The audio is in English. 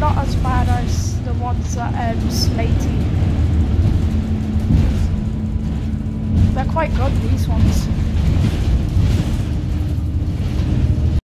not as bad as the ones that um, slaty. They're quite good, these ones.